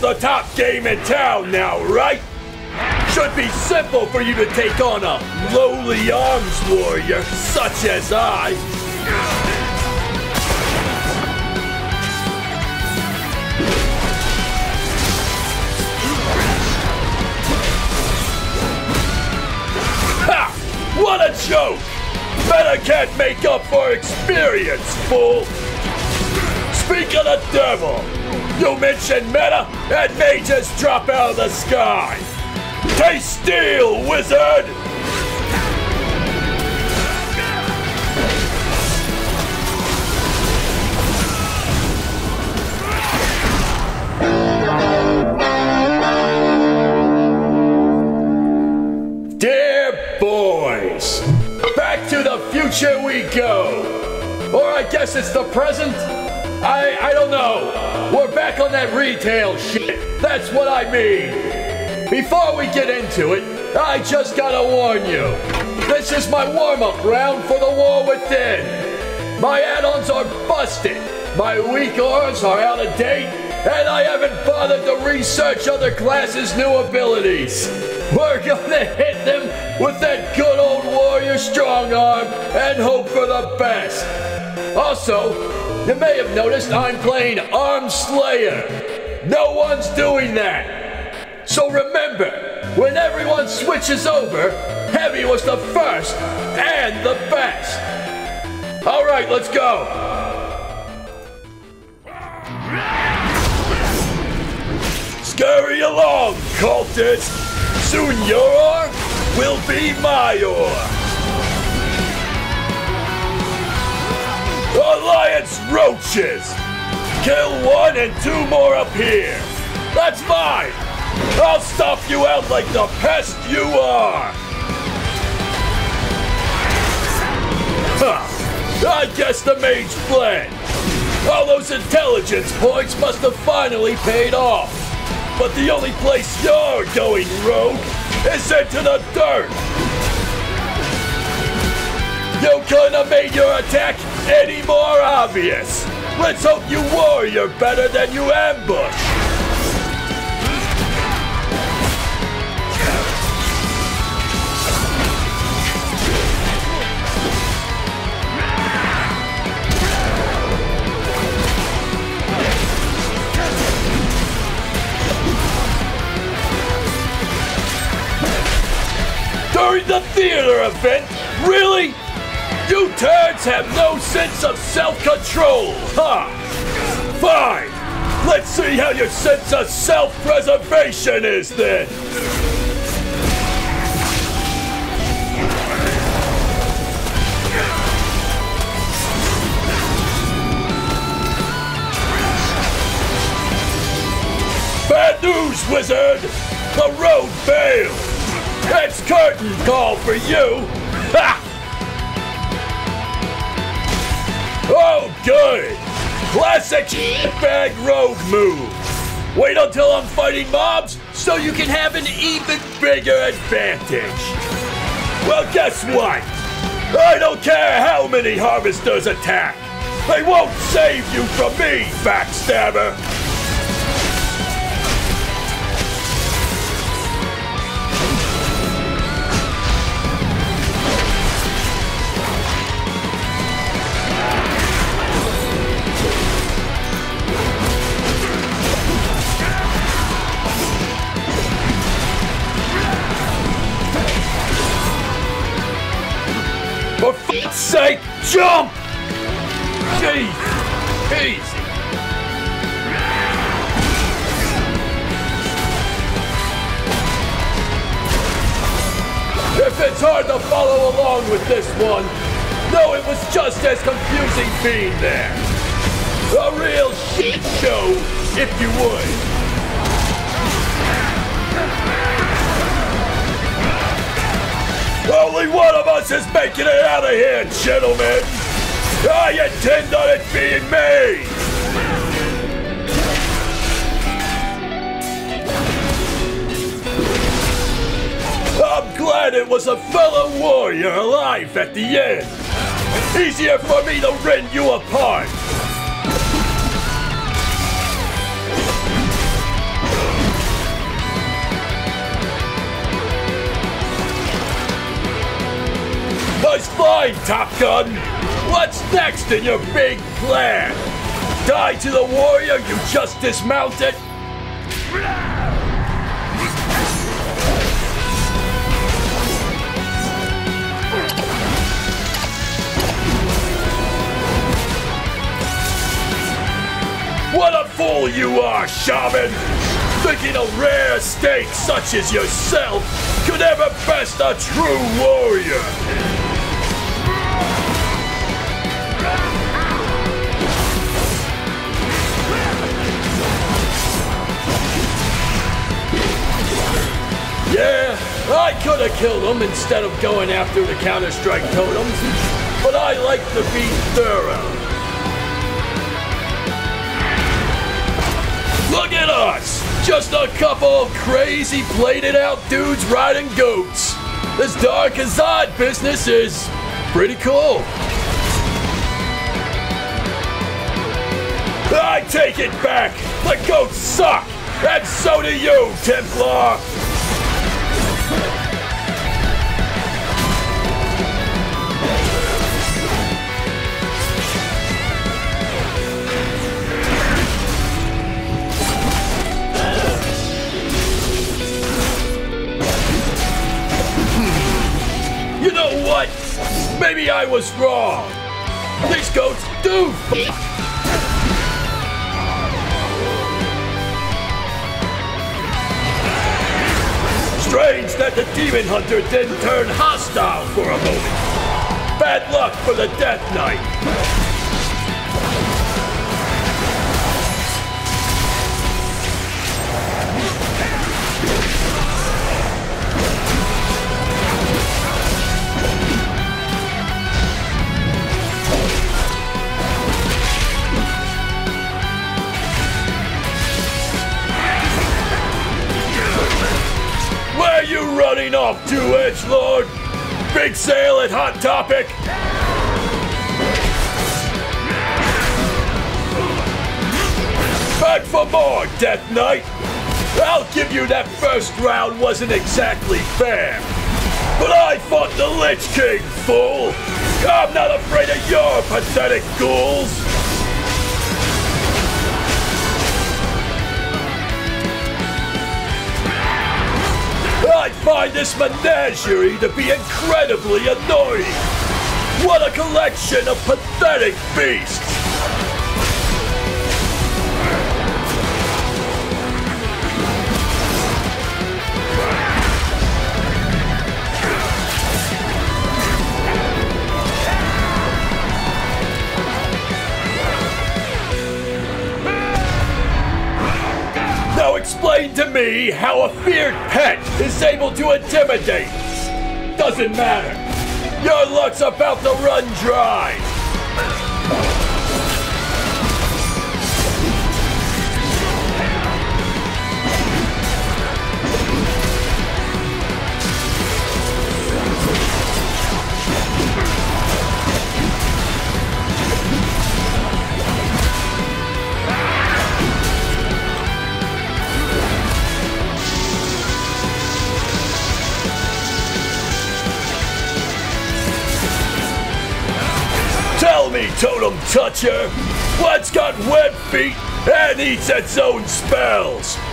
the top game in town now, right? Should be simple for you to take on a lowly arms warrior such as I. Ha! What a joke! Meta can't make up for experience, fool! Speak of the devil! You mentioned meta, and may just drop out of the sky! Taste steel, wizard! Dear boys, back to the future we go. Or I guess it's the present? Know. We're back on that retail shit. That's what I mean. Before we get into it, I just gotta warn you. This is my warm-up round for the war within. My add-ons are busted. My WeakAuras are out of date, and I haven't bothered to research other classes' new abilities. We're gonna hit them with that good old warrior strong arm and hope for the best. Also, you may have noticed I'm playing Arms Slayer. No one's doing that. So remember, when everyone switches over, Heavie was the first and the best. All right, let's go. Scurry along, cultist. Soon your will be my ore. Alliance roaches! Kill one and two more appear! That's fine! I'll stomp you out like the pest you are! Huh. I guess the mage fled! All those intelligence points must have finally paid off! But the only place you're going rogue is into the dirt! You couldn't have made your attack any more obvious. Let's hope you warrior better than you ambush. During the theater event? Really? Turds have no sense of self-control, huh? Fine. Let's see how your sense of self-preservation is then. Bad news, wizard! The road failed! It's curtain call for you! Ha! Oh, good! Classic bag rogue move! Wait until I'm fighting mobs so you can have an even bigger advantage! Well, guess what? I don't care how many harvesters attack! They won't save you from me, backstabber! Sake, jump! Jeez, easy. If it's hard to follow along with this one, no, it was just as confusing being there. A real shit show, if you would. Only one of us is making it out of here, gentlemen! I intend on it being me! I'm glad it was a fellow warrior alive at the end! Easier for me to rend you apart! Fine, Top Gun. What's next in your big plan? Die to the warrior you just dismounted? What a fool you are, Shaman! Thinking a rare steak such as yourself could ever best a true warrior! I could have killed him instead of going after the Counter-Strike totems, but I like to be thorough. Look at us! Just a couple of crazy plated out dudes riding goats. This dark odd business is pretty cool. I take it back! The goats suck! And so do you, Templar! I was wrong. These goats do. Strange that the demon hunter didn't turn hostile for a moment. Bad luck for the Death Knight. To, Edgelord? Big sale at Hot Topic? Back for more, Death Knight! I'll give you that first round wasn't exactly fair. But I fought the Lich King, fool! I'm not afraid of your pathetic ghouls! Find this menagerie to be incredibly annoying. What a collection of pathetic beasts! To me how a feared pet is able to intimidate. Doesn't matter. Your luck's about to run dry. Toucher, what's got web feet and eats its own spells?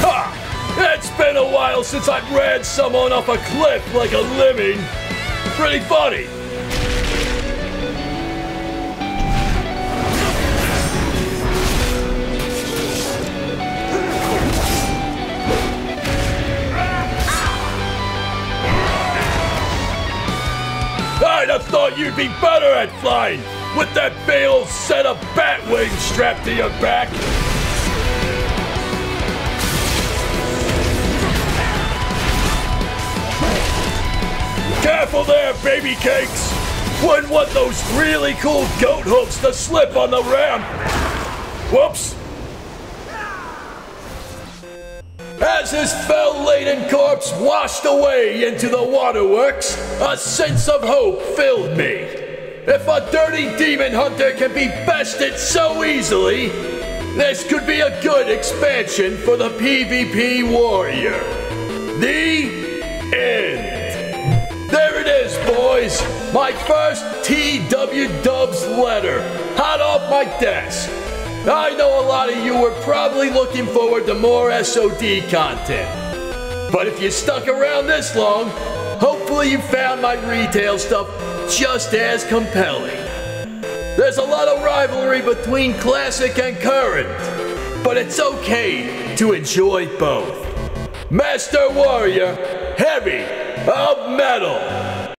Ha! It's been a while since I've ran someone off a cliff like a lemming. Pretty funny. Have thought you'd be better at flying with that old set of bat wings strapped to your back. Careful there, baby cakes! Wouldn't want those really cool goat hooks to slip on the ramp. Whoops! As his fel-laden corpse washed away into the waterworks, a sense of hope filled me. If a dirty demon hunter can be bested so easily, this could be a good expansion for the PvP warrior. The end. There it is, boys. My first TW Dubs letter, hot off my desk. I know a lot of you were probably looking forward to more SOD content. But if you stuck around this long, hopefully you found my retail stuff just as compelling. There's a lot of rivalry between classic and current, but it's okay to enjoy both. Master Warrior, Heavie of Mettle.